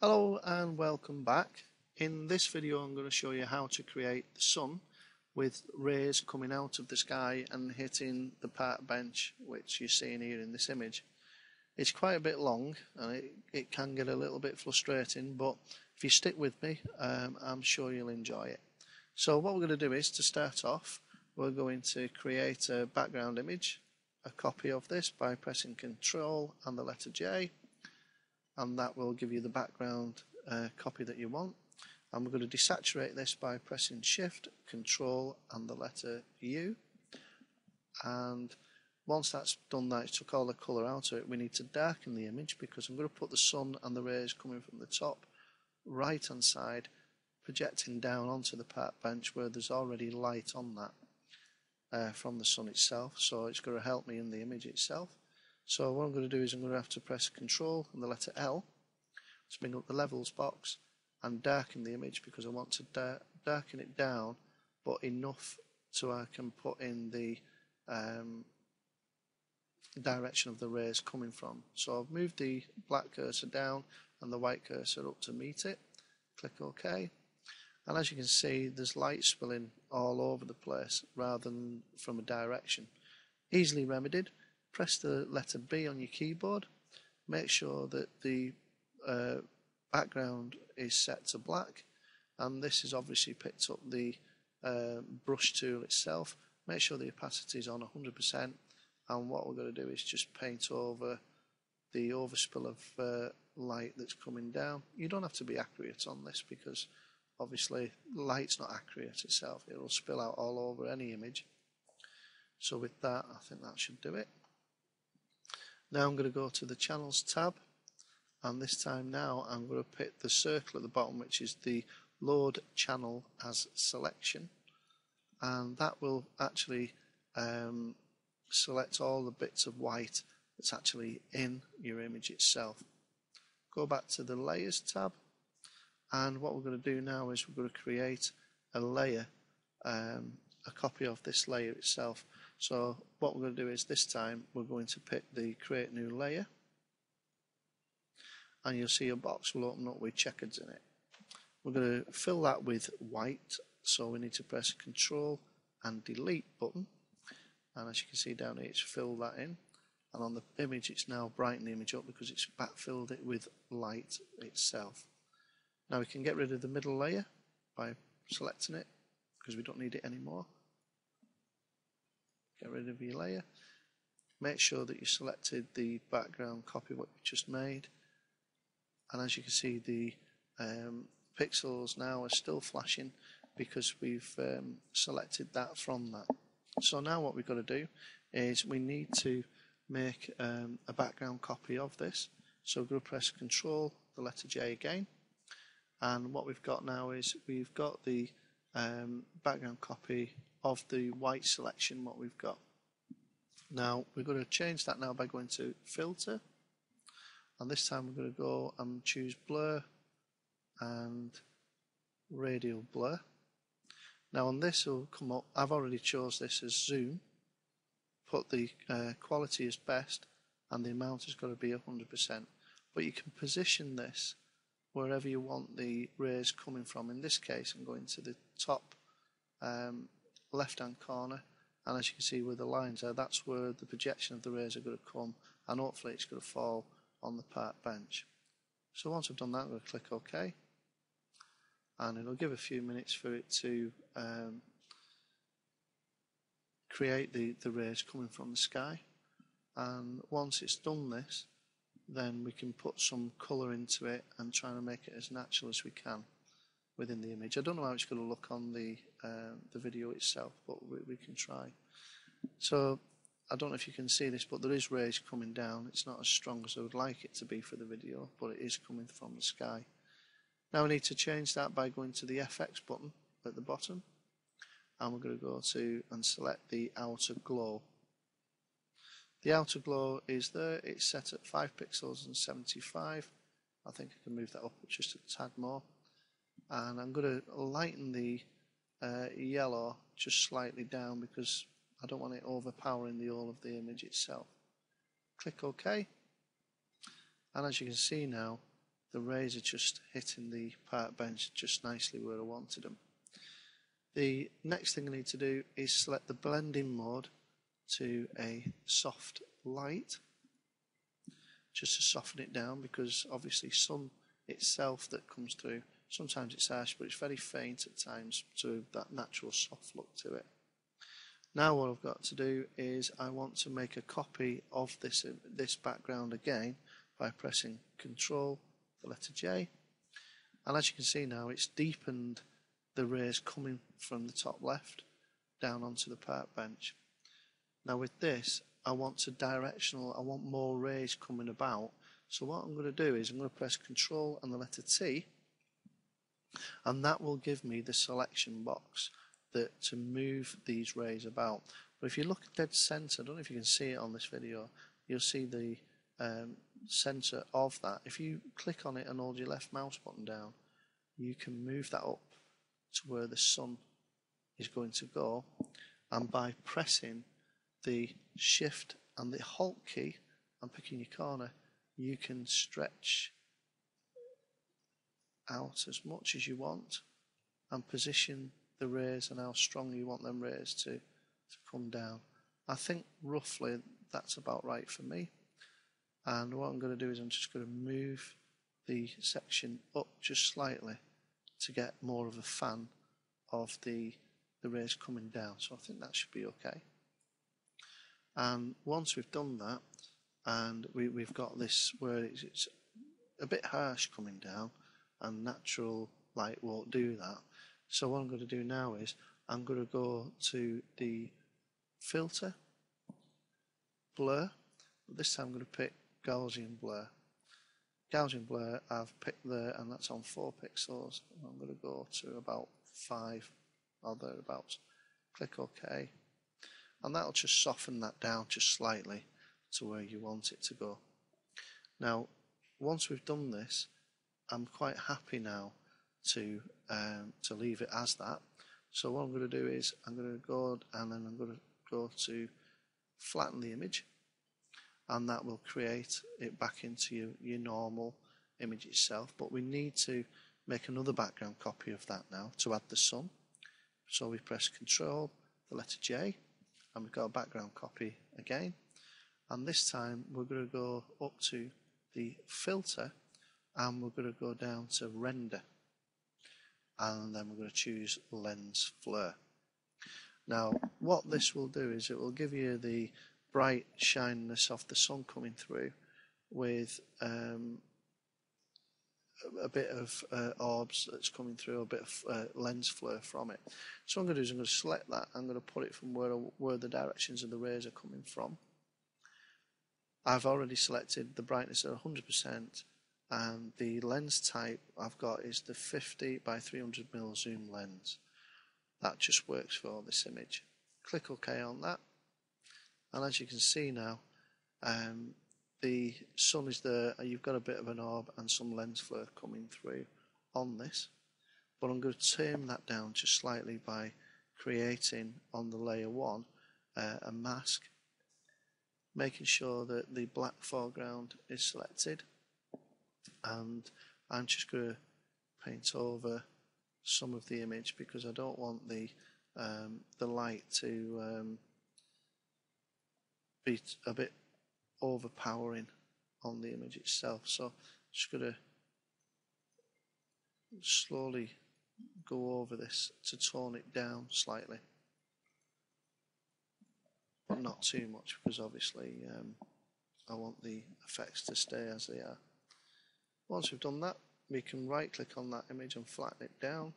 Hello and welcome back. In this video I'm going to show you how to create the sun with rays coming out of the sky and hitting the park bench which you're seeing here in this image. It's quite a bit long and it, it can get a little bit frustrating but if you stick with me um, I'm sure you'll enjoy it. So what we're going to do is to start off we're going to create a background image, a copy of this by pressing Control and the letter J and that will give you the background uh, copy that you want. And we're going to desaturate this by pressing Shift, Control and the letter U. And once that's done that, it took all the colour out of it, we need to darken the image because I'm going to put the sun and the rays coming from the top right hand side projecting down onto the park bench where there's already light on that uh, from the sun itself so it's going to help me in the image itself so what I'm going to do is I'm going to have to press Control and the letter L to bring up the levels box and darken the image because I want to dar darken it down but enough so I can put in the um, direction of the rays coming from. So I've moved the black cursor down and the white cursor up to meet it. Click OK. And as you can see, there's light spilling all over the place rather than from a direction. Easily remedied press the letter B on your keyboard. Make sure that the uh, background is set to black and this has obviously picked up the uh, brush tool itself. Make sure the opacity is on 100% and what we're going to do is just paint over the overspill of uh, light that's coming down. You don't have to be accurate on this because obviously light's not accurate itself. It will spill out all over any image. So with that I think that should do it. Now I'm going to go to the channels tab and this time now I'm going to pick the circle at the bottom which is the load channel as selection and that will actually um, select all the bits of white that's actually in your image itself. Go back to the layers tab and what we're going to do now is we're going to create a layer, um, a copy of this layer itself. So what we're going to do is this time we're going to pick the create new layer. And you'll see a box will open up with checkers in it. We're going to fill that with white. So we need to press control and delete button. And as you can see down here it's filled that in. And on the image it's now brightened the image up because it's backfilled it with light itself. Now we can get rid of the middle layer by selecting it because we don't need it anymore get rid of your layer. Make sure that you selected the background copy what you just made. And as you can see the um, pixels now are still flashing because we've um, selected that from that. So now what we've got to do is we need to make um, a background copy of this. So we're going to press control the letter J again. And what we've got now is we've got the um, background copy of the white selection what we've got. Now we're going to change that now by going to filter and this time we're going to go and choose blur and radial blur. Now on this will come up, I've already chose this as zoom, put the uh, quality as best and the amount has got to be 100% but you can position this wherever you want the rays coming from. In this case I'm going to the top um, left hand corner and as you can see where the lines are that's where the projection of the rays are going to come and hopefully it's going to fall on the park bench. So once I've done that I'm going to click OK and it'll give a few minutes for it to um, create the, the rays coming from the sky and once it's done this then we can put some colour into it and try to make it as natural as we can within the image. I don't know how it's going to look on the uh, the video itself, but we, we, can try. So I don't know if you can see this, but there is rays coming down. It's not as strong as I would like it to be for the video, but it is coming from the sky. Now we need to change that by going to the FX button at the bottom, and we're going to go to and select the outer glow. The outer glow is there. It's set at 5 pixels and 75. I think I can move that up just a tad more and I'm going to lighten the uh, yellow just slightly down because I don't want it overpowering the all of the image itself. Click OK and as you can see now the rays are just hitting the park bench just nicely where I wanted them. The next thing I need to do is select the blending mode to a soft light just to soften it down because obviously sun itself that comes through sometimes it's harsh but it's very faint at times to that natural soft look to it. Now what I've got to do is I want to make a copy of this this background again by pressing Control the letter J and as you can see now it's deepened the rays coming from the top left down onto the park bench. Now with this I want to directional, I want more rays coming about so what I'm going to do is I'm going to press Control and the letter T and that will give me the selection box that to move these rays about. But if you look dead center, I don't know if you can see it on this video, you'll see the um, center of that. If you click on it and hold your left mouse button down, you can move that up to where the sun is going to go and by pressing the shift and the alt key and picking your corner you can stretch out as much as you want and position the rays and how strong you want them rays to, to come down. I think roughly that's about right for me. And what I'm going to do is I'm just going to move the section up just slightly to get more of a fan of the, the rays coming down. So I think that should be okay. And once we've done that, and we, we've got this where it's, it's a bit harsh coming down, and natural light won't do that. So what I'm going to do now is I'm going to go to the filter, blur. This time I'm going to pick Gaussian blur. Gaussian blur I've picked there and that's on 4 pixels. I'm going to go to about 5 or thereabouts. Click OK. And that'll just soften that down just slightly to where you want it to go. Now, once we've done this, I'm quite happy now to um, to leave it as that. So what I'm going to do is I'm going to go and then I'm going to go to flatten the image. And that will create it back into your, your normal image itself. But we need to make another background copy of that now to add the sun. So we press control the letter J and we've got a background copy again. And this time we're going to go up to the filter and we're going to go down to render and then we're going to choose lens flare. Now what this will do is it will give you the bright shininess of the sun coming through with um, a bit of uh, orbs that's coming through, a bit of uh, lens flare from it. So what I'm going to do is I'm going to select that, I'm going to put it from where, where the directions of the rays are coming from. I've already selected the brightness at 100% and the lens type I've got is the 50 by 300 mm zoom lens. That just works for this image. Click OK on that and as you can see now um, the sun is there and you've got a bit of an orb and some lens flare coming through on this but I'm going to turn that down just slightly by creating on the layer 1 uh, a mask making sure that the black foreground is selected and I'm just going to paint over some of the image because I don't want the um, the light to um, be a bit overpowering on the image itself. So I'm just going to slowly go over this to tone it down slightly. But not too much because obviously um, I want the effects to stay as they are once we've done that, we can right click on that image and flatten it down.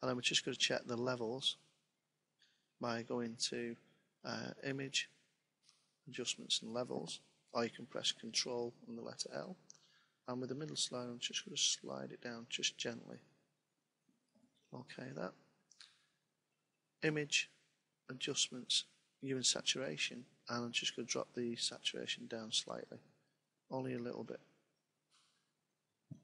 And then we're just going to check the levels by going to uh, image, adjustments and levels, or you can press control and the letter L. And with the middle slide, I'm just going to slide it down just gently. Okay, that. Image, adjustments, hue and saturation, and I'm just going to drop the saturation down slightly, only a little bit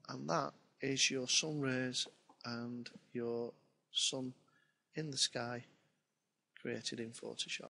and that is your sun rays and your sun in the sky created in Photoshop.